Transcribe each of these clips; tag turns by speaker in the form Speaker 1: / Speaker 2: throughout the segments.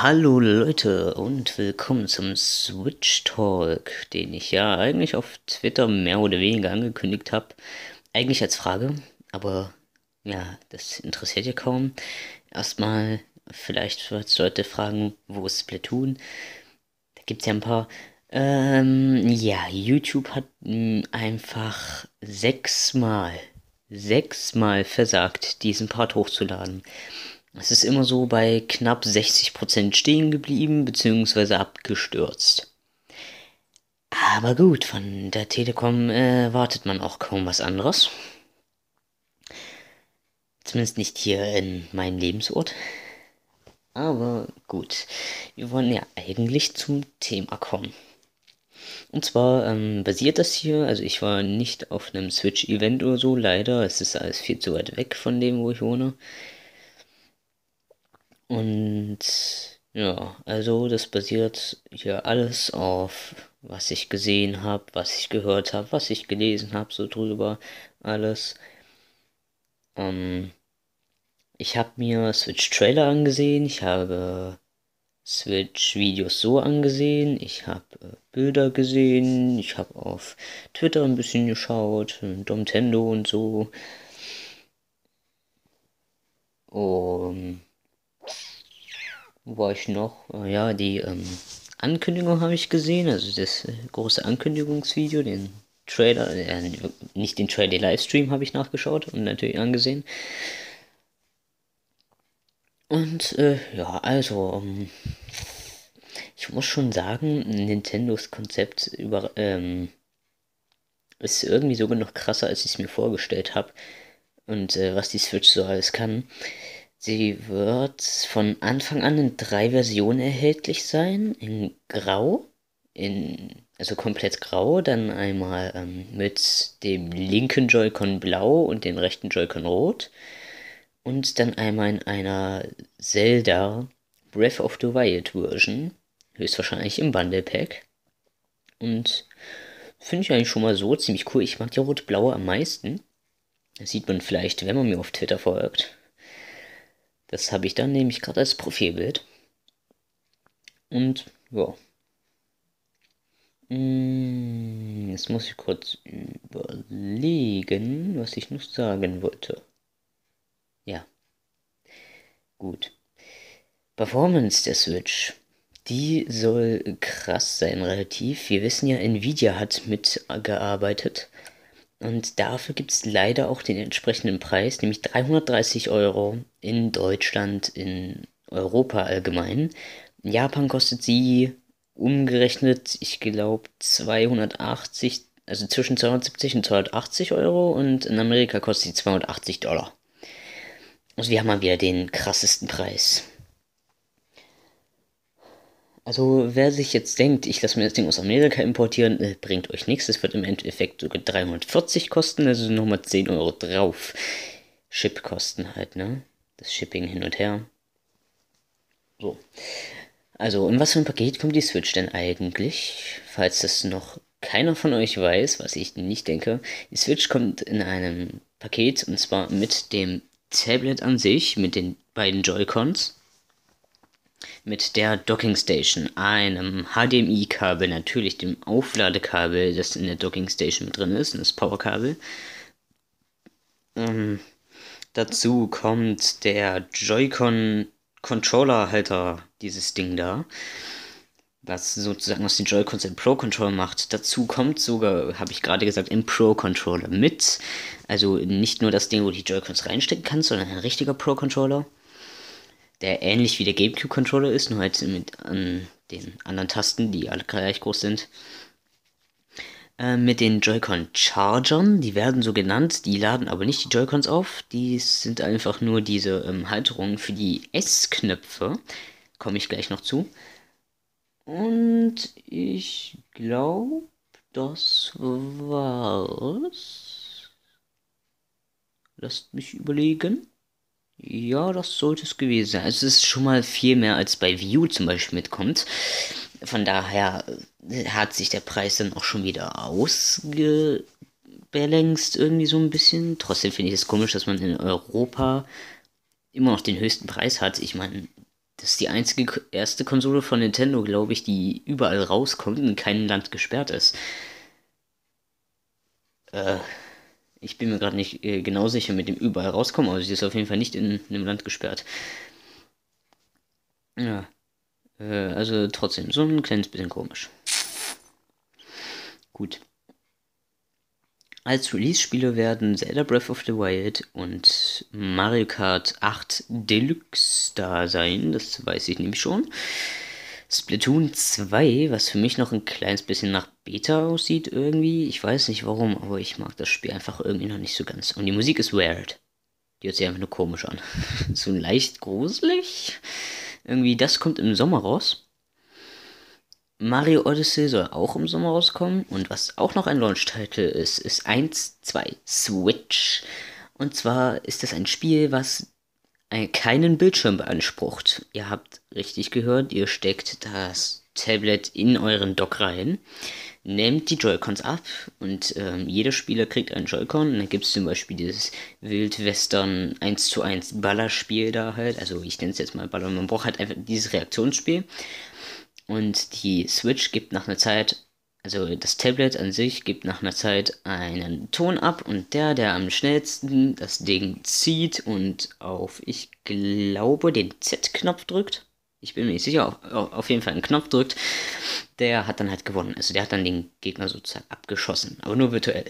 Speaker 1: Hallo Leute und willkommen zum Switch Talk, den ich ja eigentlich auf Twitter mehr oder weniger angekündigt habe. Eigentlich als Frage, aber ja, das interessiert ja kaum. Erstmal, vielleicht wird Leute fragen, wo ist Splatoon? Da gibt es ja ein paar. Ähm, ja, YouTube hat einfach sechsmal, sechsmal versagt, diesen Part hochzuladen. Es ist immer so bei knapp 60% stehen geblieben bzw. abgestürzt. Aber gut, von der Telekom äh, erwartet man auch kaum was anderes. Zumindest nicht hier in meinem Lebensort. Aber gut, wir wollen ja eigentlich zum Thema kommen. Und zwar ähm, basiert das hier, also ich war nicht auf einem Switch-Event oder so, leider. Es ist alles viel zu weit weg von dem, wo ich wohne. Und ja, also das basiert hier alles auf, was ich gesehen habe, was ich gehört habe, was ich gelesen habe, so drüber, alles. Ähm, ich habe mir Switch-Trailer angesehen, ich habe Switch-Videos so angesehen, ich habe äh, Bilder gesehen, ich habe auf Twitter ein bisschen geschaut, Domtendo und so. Und wo war ich noch? Ja, die ähm, Ankündigung habe ich gesehen, also das äh, große Ankündigungsvideo, den Trailer, äh, nicht den Trailer, den Livestream habe ich nachgeschaut und natürlich angesehen. Und äh, ja, also ähm, ich muss schon sagen, Nintendos Konzept über ähm, ist irgendwie sogar noch krasser, als ich es mir vorgestellt habe. Und äh, was die Switch so alles kann. Sie wird von Anfang an in drei Versionen erhältlich sein. In Grau, in, also komplett grau, dann einmal ähm, mit dem linken Joy-Con blau und dem rechten Joy-Con rot. Und dann einmal in einer Zelda Breath of the Wild Version. Höchstwahrscheinlich im Bundle Pack. Und finde ich eigentlich schon mal so ziemlich cool. Ich mag die rot-blaue am meisten. Das sieht man vielleicht, wenn man mir auf Twitter folgt. Das habe ich dann nämlich gerade als Profilbild. Und ja. Hm, jetzt muss ich kurz überlegen, was ich noch sagen wollte. Ja. Gut. Performance der Switch. Die soll krass sein, relativ. Wir wissen ja, Nvidia hat mitgearbeitet. Und dafür gibt es leider auch den entsprechenden Preis, nämlich 330 Euro in Deutschland, in Europa allgemein. In Japan kostet sie umgerechnet, ich glaube, 280, also zwischen 270 und 280 Euro und in Amerika kostet sie 280 Dollar. Also wir haben mal wieder den krassesten Preis. Also wer sich jetzt denkt, ich lasse mir das Ding aus Amerika importieren, äh, bringt euch nichts. Es wird im Endeffekt sogar 340 kosten, also nochmal 10 Euro drauf. Chipkosten halt, ne? Das Shipping hin und her. So. Also, in was für ein Paket kommt die Switch denn eigentlich? Falls das noch keiner von euch weiß, was ich nicht denke. Die Switch kommt in einem Paket und zwar mit dem Tablet an sich, mit den beiden Joy-Cons mit der Docking Station, einem HDMI-Kabel, natürlich dem Aufladekabel, das in der Docking Station mit drin ist, das Powerkabel. Ähm, dazu kommt der Joy-Con Controller-Halter, dieses Ding da, was sozusagen aus den Joy-Cons ein Pro-Controller macht. Dazu kommt sogar, habe ich gerade gesagt, ein Pro-Controller mit. Also nicht nur das Ding, wo du die Joy-Cons reinstecken kannst, sondern ein richtiger Pro-Controller der ähnlich wie der GameCube-Controller ist, nur halt mit an den anderen Tasten, die alle gleich groß sind. Äh, mit den Joy-Con Chargern, die werden so genannt, die laden aber nicht die Joy-Cons auf, die sind einfach nur diese ähm, Halterungen für die S-Knöpfe. Komme ich gleich noch zu. Und ich glaube, das war's. Lasst mich überlegen. Ja, das sollte es gewesen sein. Also es ist schon mal viel mehr als bei View zum Beispiel mitkommt. Von daher hat sich der Preis dann auch schon wieder ausgebalanced irgendwie so ein bisschen. Trotzdem finde ich es komisch, dass man in Europa immer noch den höchsten Preis hat. Ich meine, das ist die einzige erste Konsole von Nintendo, glaube ich, die überall rauskommt und in keinem Land gesperrt ist. Äh, ich bin mir gerade nicht äh, genau sicher mit dem überall rauskommen, aber sie ist auf jeden Fall nicht in, in einem Land gesperrt. Ja. Äh, also trotzdem, so ein kleines bisschen komisch. Gut. Als Release-Spiele werden Zelda Breath of the Wild und Mario Kart 8 Deluxe da sein, das weiß ich nämlich schon. Splatoon 2, was für mich noch ein kleines bisschen nach Beta aussieht irgendwie. Ich weiß nicht warum, aber ich mag das Spiel einfach irgendwie noch nicht so ganz. Und die Musik ist weird. Die hört sich einfach nur komisch an. so leicht gruselig. Irgendwie, das kommt im Sommer raus. Mario Odyssey soll auch im Sommer rauskommen. Und was auch noch ein Launch-Title ist, ist 1, 2, Switch. Und zwar ist das ein Spiel, was keinen Bildschirm beansprucht. Ihr habt richtig gehört, ihr steckt das Tablet in euren Dock rein, nehmt die Joy-Cons ab und ähm, jeder Spieler kriegt einen Joy-Con. Und dann gibt es zum Beispiel dieses Wildwestern 1 zu 1 Ballerspiel da halt. Also ich nenne es jetzt mal Baller. Man braucht halt einfach dieses Reaktionsspiel. Und die Switch gibt nach einer Zeit, also das Tablet an sich gibt nach einer Zeit einen Ton ab und der, der am schnellsten das Ding zieht und auf, ich glaube, den Z-Knopf drückt, ich bin mir nicht sicher, auf, auf, jeden Fall einen Knopf drückt, der hat dann halt gewonnen. Also der hat dann den Gegner sozusagen abgeschossen, aber nur virtuell.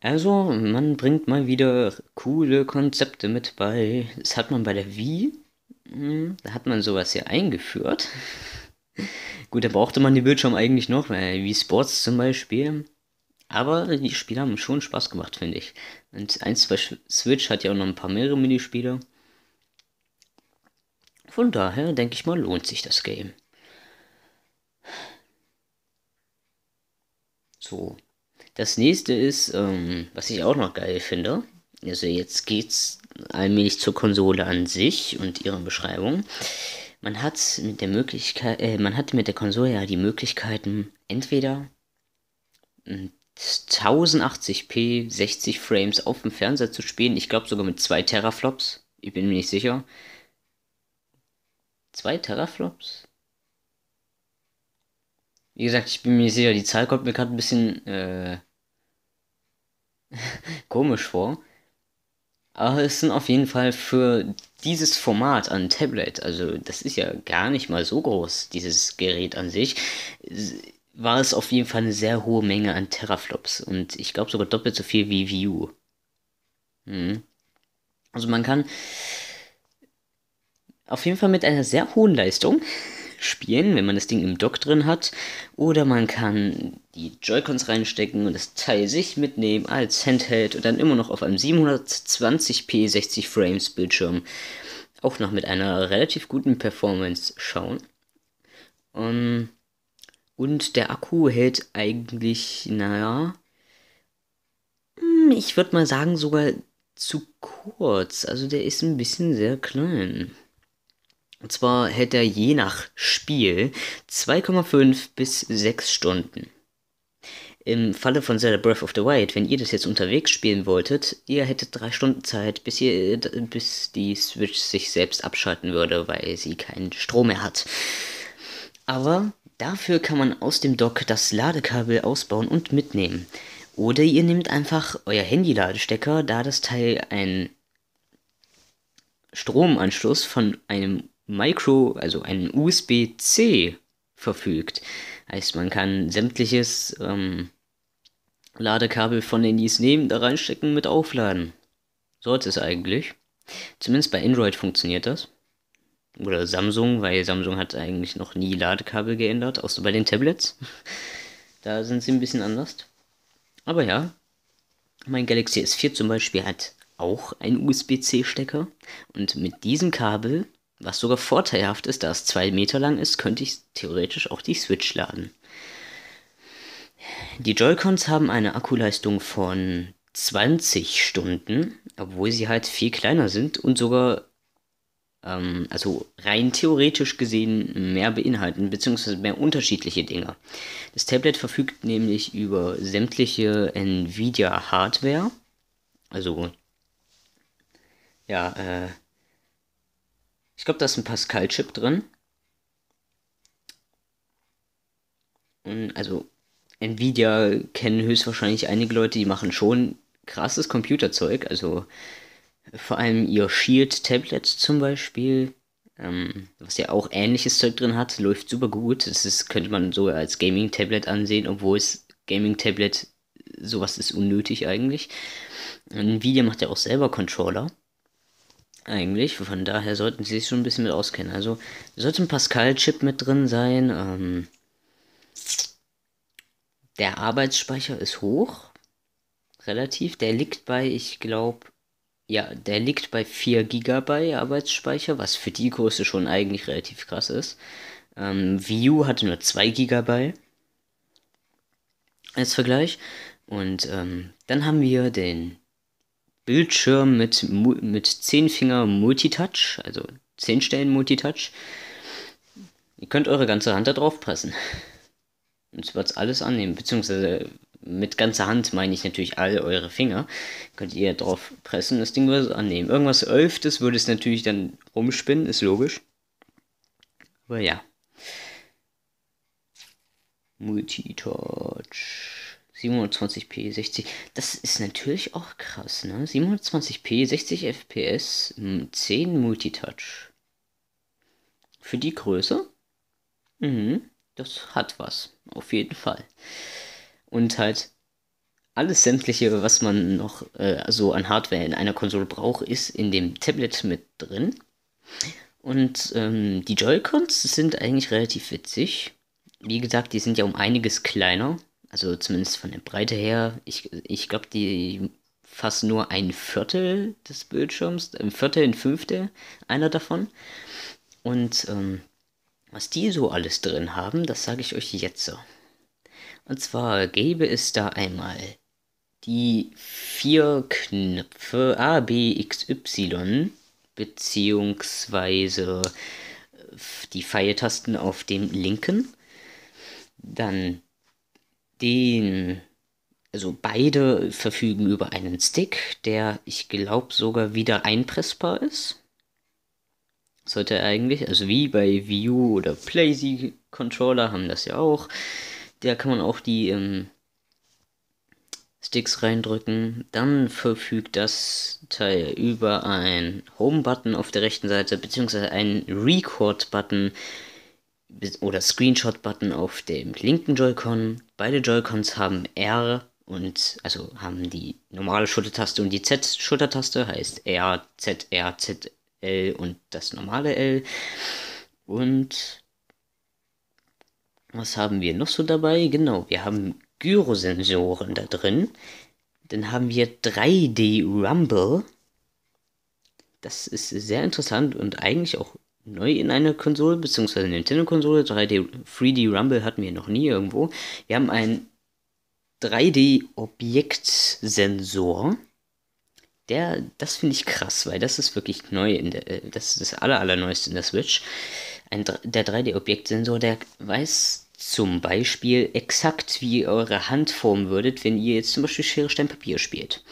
Speaker 1: Also, man bringt mal wieder coole Konzepte mit bei. Das hat man bei der Wii hm, da hat man sowas ja eingeführt. Gut, da brauchte man die Bildschirm eigentlich noch, wie Sports zum Beispiel. Aber die Spiele haben schon Spaß gemacht, finde ich. Und 1, 2 Switch hat ja auch noch ein paar mehrere Minispiele. Von daher denke ich mal, lohnt sich das Game. So. Das nächste ist, ähm, was ich auch noch geil finde. Also jetzt geht's allmählich zur Konsole an sich und ihrer Beschreibung. Man hat mit der Möglichkeit, äh, man hat mit der Konsole ja die Möglichkeiten, entweder 1080p 60 Frames auf dem Fernseher zu spielen. Ich glaube sogar mit 2 Teraflops. Ich bin mir nicht sicher. 2 Teraflops? Wie gesagt, ich bin mir nicht sicher, die Zahl kommt mir gerade ein bisschen äh, komisch vor. Aber es sind auf jeden Fall für dieses Format an Tablet, also das ist ja gar nicht mal so groß, dieses Gerät an sich, war es auf jeden Fall eine sehr hohe Menge an Teraflops und ich glaube sogar doppelt so viel wie U. Hm. Also man kann auf jeden Fall mit einer sehr hohen Leistung spielen, wenn man das Ding im Dock drin hat. Oder man kann die Joy-Cons reinstecken und das Teil sich mitnehmen als Handheld und dann immer noch auf einem 720p 60 Frames Bildschirm auch noch mit einer relativ guten Performance schauen. Um, ähm, und der Akku hält eigentlich, naja, hm, ich würde mal sagen sogar zu kurz. Also der ist ein bisschen sehr klein. Und zwar hält er je nach Spiel 2,5 bis 6 Stunden. Im Falle von Zelda Breath of the Wild, wenn ihr das jetzt unterwegs spielen wolltet, ihr hättet 3 Stunden Zeit, bis, ihr, bis die Switch sich selbst abschalten würde, weil sie keinen Strom mehr hat. Aber dafür kann man aus dem Dock das Ladekabel ausbauen und mitnehmen. Oder ihr nehmt einfach euer Handy-Ladestecker, da das Teil einen Stromanschluss von einem Micro, also ein USB-C verfügt. Heißt, man kann sämtliches ähm, Ladekabel von Handys nehmen, da reinstecken, mit aufladen. Sollte es eigentlich. Zumindest bei Android funktioniert das. Oder Samsung, weil Samsung hat eigentlich noch nie Ladekabel geändert, außer bei den Tablets. da sind sie ein bisschen anders. Aber ja, mein Galaxy S4 zum Beispiel hat auch einen USB-C-Stecker. Und mit diesem Kabel was sogar vorteilhaft ist, da es zwei Meter lang ist, könnte ich theoretisch auch die Switch laden. Die Joy-Cons haben eine Akkuleistung von 20 Stunden, obwohl sie halt viel kleiner sind und sogar, ähm, also rein theoretisch gesehen, mehr beinhalten, beziehungsweise mehr unterschiedliche Dinge. Das Tablet verfügt nämlich über sämtliche Nvidia-Hardware, also ja, äh, Ich glaube, da ist ein Pascal-Chip drin. Und also Nvidia kennen höchstwahrscheinlich einige Leute, die machen schon krasses Computerzeug. Also vor allem ihr Shield Tablet zum Beispiel, ähm, was ja auch ähnliches Zeug drin hat, läuft super gut. Das ist, könnte man so als Gaming Tablet ansehen, obwohl es Gaming Tablet sowas ist unnötig eigentlich. Nvidia macht ja auch selber Controller. Eigentlich, von daher sollten sie sich schon ein bisschen mit auskennen. Also sollte ein Pascal-Chip mit drin sein. Ähm, der Arbeitsspeicher ist hoch. Relativ. Der liegt bei, ich glaube, ja, der liegt bei 4 GB Arbeitsspeicher, was für die Größe schon eigentlich relativ krass ist. Ähm, View hatte nur 2 GB als Vergleich. Und ähm, dann haben wir den Bildschirm mit, mit 10 Finger Multitouch, also 10 Stellen Multitouch. Ihr könnt eure ganze Hand da drauf pressen. Und es wird alles annehmen, beziehungsweise mit ganzer Hand meine ich natürlich all eure Finger. Könnt ihr drauf pressen, das Ding wird es annehmen. Irgendwas Elftes würde es natürlich dann rumspinnen, ist logisch. Aber ja. Multitouch. 720p 60. Das ist natürlich auch krass, ne? 720p 60 FPS 10 Multitouch. Für die Größe? Mhm, das hat was. Auf jeden Fall. Und halt alles sämtliche, was man noch äh, so an Hardware in einer Konsole braucht, ist in dem Tablet mit drin. Und ähm, die Joy-Cons sind eigentlich relativ witzig. Wie gesagt, die sind ja um einiges kleiner also zumindest von der Breite her, ich, ich glaube, die fast nur ein Viertel des Bildschirms, ein Viertel, ein Fünftel, einer davon. Und ähm, was die so alles drin haben, das sage ich euch jetzt so. Und zwar gäbe es da einmal die vier Knöpfe A, B, X, Y, beziehungsweise die Pfeiltasten auf dem linken. Dann den, also beide verfügen über einen Stick, der ich glaube sogar wieder einpressbar ist. Sollte er eigentlich, also wie bei U oder PlayZ Controller haben das ja auch. Da kann man auch die ähm, Sticks reindrücken. Dann verfügt das Teil über einen Home-Button auf der rechten Seite, beziehungsweise einen Record-Button oder Screenshot-Button auf dem linken Joy-Con. Beide Joy-Cons haben R und also haben die normale Schultertaste und die Z-Schultertaste, heißt R, Z, R, Z, L und das normale L. Und was haben wir noch so dabei? Genau, wir haben Gyrosensoren da drin. Dann haben wir 3D Rumble. Das ist sehr interessant und eigentlich auch neu in einer Konsole, beziehungsweise Nintendo-Konsole. 3D, 3D Rumble hatten wir noch nie irgendwo. Wir haben einen 3D-Objektsensor. Der, das finde ich krass, weil das ist wirklich neu in der, äh, das ist das aller, allerneueste in der Switch. Ein, der 3D-Objektsensor, der weiß zum Beispiel exakt, wie ihr eure Hand formen würdet, wenn ihr jetzt zum Beispiel Schere, Stein, Papier spielt.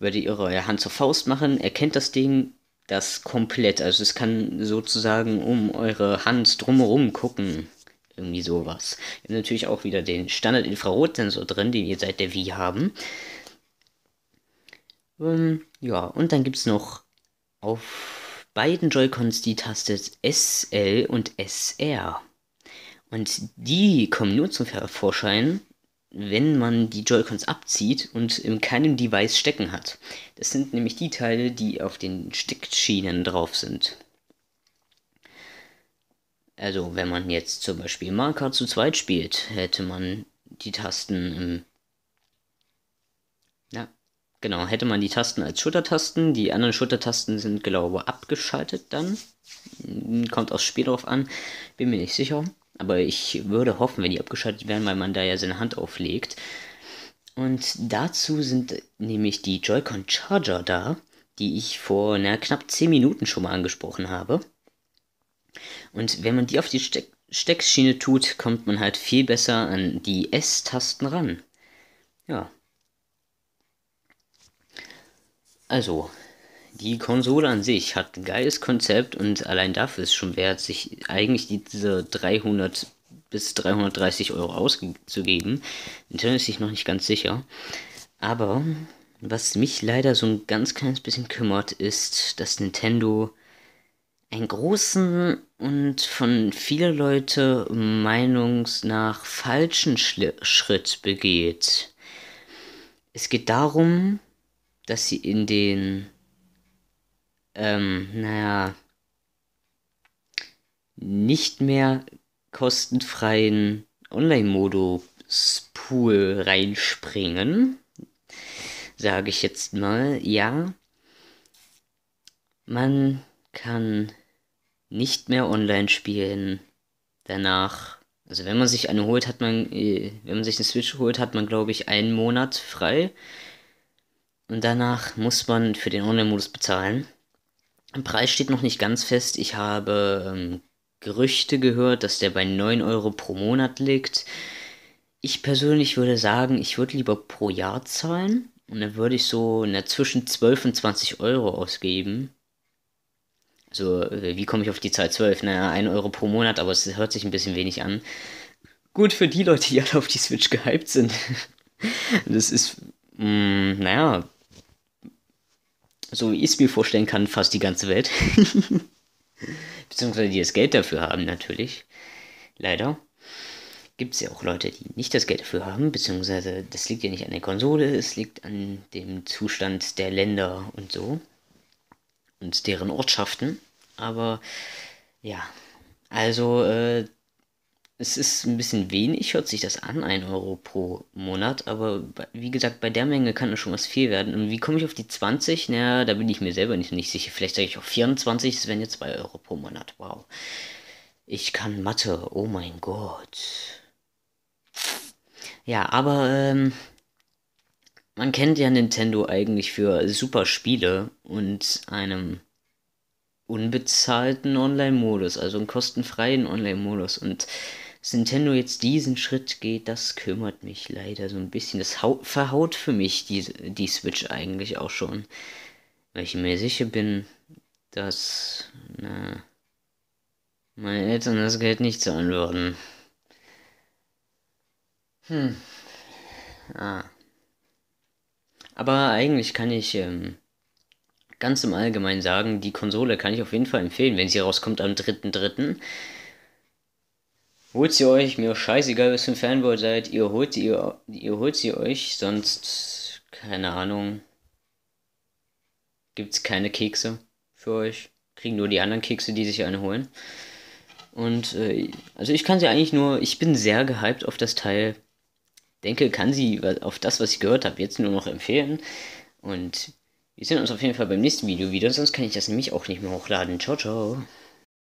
Speaker 1: Würdet ihr eure Hand zur Faust machen, erkennt das Ding, das komplett. Also es kann sozusagen um eure Hand drumherum gucken. Irgendwie sowas. Wir haben natürlich auch wieder den Standard-Infrarotsensor drin, den wir seit der Wii haben. Ähm, ja, und dann gibt es noch auf beiden Joy-Cons die Taste SL und SR. Und die kommen nur zum Vorschein, wenn man die Joy-Cons abzieht und in keinem Device stecken hat. Das sind nämlich die Teile, die auf den Steckschienen drauf sind. Also wenn man jetzt zum Beispiel Mario zu zweit spielt, hätte man die Tasten im... Ja, genau, hätte man die Tasten als Schultertasten. Die anderen Schultertasten sind, glaube ich, abgeschaltet dann. Kommt aufs Spiel drauf an, bin mir nicht sicher. Aber ich würde hoffen, wenn die abgeschaltet werden, weil man da ja seine Hand auflegt. Und dazu sind nämlich die Joy-Con Charger da, die ich vor na, knapp 10 Minuten schon mal angesprochen habe. Und wenn man die auf die Steck Steckschiene tut, kommt man halt viel besser an die S-Tasten ran. Ja. Also, die Konsole an sich hat ein geiles Konzept und allein dafür ist schon wert, sich eigentlich diese 300 bis 330 Euro auszugeben. Nintendo ist sich noch nicht ganz sicher. Aber was mich leider so ein ganz kleines bisschen kümmert, ist, dass Nintendo einen großen und von vielen Leuten Meinungs nach falschen Schli Schritt begeht. Es geht darum, dass sie in den, ähm, naja, nicht mehr kostenfreien Online-Modus-Pool reinspringen, sage ich jetzt mal, ja, man kann nicht mehr online spielen. Danach, also wenn man sich eine holt, hat man, äh, wenn man sich eine Switch holt, hat man glaube ich einen Monat frei. Und danach muss man für den Online-Modus bezahlen. Preis steht noch nicht ganz fest. Ich habe ähm, Gerüchte gehört, dass der bei 9 Euro pro Monat liegt. Ich persönlich würde sagen, ich würde lieber pro Jahr zahlen. Und dann würde ich so in der zwischen 12 und 20 Euro ausgeben. So, äh, wie komme ich auf die Zahl 12? Naja, 1 Euro pro Monat, aber es hört sich ein bisschen wenig an. Gut für die Leute, die alle auf die Switch gehypt sind. das ist, mh, mm, naja, so wie ich es mir vorstellen kann, fast die ganze Welt. Beziehungsweise die das Geld dafür haben, natürlich. Leider. Gibt es ja auch Leute, die nicht das Geld dafür haben, beziehungsweise das liegt ja nicht an der Konsole, es liegt an dem Zustand der Länder und so und deren Ortschaften. Aber ja, also äh, es ist ein bisschen wenig, hört sich das an, 1 Euro pro Monat, aber wie gesagt, bei der Menge kann das schon was viel werden. Und wie komme ich auf die 20? Naja, da bin ich mir selber nicht, nicht sicher. Vielleicht sage ich auch 24, das wären jetzt 2 Euro pro Monat. Wow. Ich kann Mathe, oh mein Gott. Ja, aber ähm, man kennt ja Nintendo eigentlich für super Spiele und einem unbezahlten Online-Modus, also einen kostenfreien Online-Modus. Und dass Nintendo jetzt diesen Schritt geht, das kümmert mich leider so ein bisschen. Das verhaut für mich die, die Switch eigentlich auch schon. Weil ich mir sicher bin, dass na, meine Eltern das Geld nicht zahlen würden. Hm. Ah. Aber eigentlich kann ich ähm, ganz im Allgemeinen sagen, die Konsole kann ich auf jeden Fall empfehlen, wenn sie rauskommt am 3.3. Holt sie euch, mir scheißegal, was für ein Fanboy seid, ihr holt sie, ihr, ihr holt sie euch, sonst, keine Ahnung, gibt's keine Kekse für euch. Kriegen nur die anderen Kekse, die sich eine holen. Und, äh, also ich kann sie eigentlich nur, ich bin sehr gehypt auf das Teil denke, kann sie auf das, was ich gehört habe, jetzt nur noch empfehlen. Und wir sehen uns auf jeden Fall beim nächsten Video wieder, sonst kann ich das nämlich auch nicht mehr hochladen. Ciao, ciao.